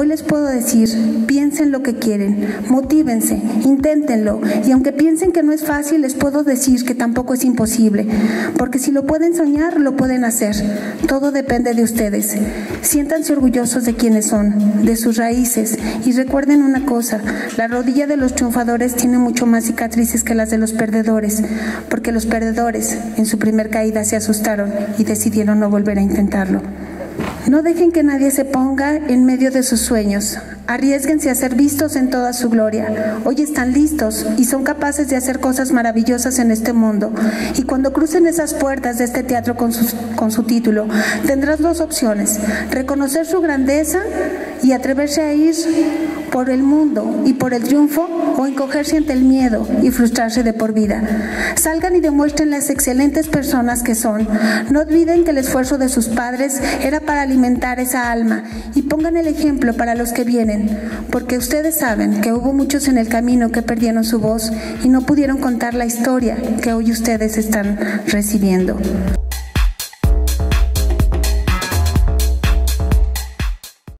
Hoy les puedo decir, piensen lo que quieren, motívense, inténtenlo y aunque piensen que no es fácil, les puedo decir que tampoco es imposible, porque si lo pueden soñar, lo pueden hacer. Todo depende de ustedes. Siéntanse orgullosos de quienes son, de sus raíces y recuerden una cosa, la rodilla de los triunfadores tiene mucho más cicatrices que las de los perdedores, porque los perdedores en su primer caída se asustaron y decidieron no volver a intentarlo. No dejen que nadie se ponga en medio de sus sueños. Arriesguense a ser vistos en toda su gloria. Hoy están listos y son capaces de hacer cosas maravillosas en este mundo. Y cuando crucen esas puertas de este teatro con su, con su título, tendrás dos opciones. Reconocer su grandeza y atreverse a ir por el mundo y por el triunfo o encogerse ante el miedo y frustrarse de por vida. Salgan y demuestren las excelentes personas que son. No olviden que el esfuerzo de sus padres era para alimentar esa alma y pongan el ejemplo para los que vienen, porque ustedes saben que hubo muchos en el camino que perdieron su voz y no pudieron contar la historia que hoy ustedes están recibiendo.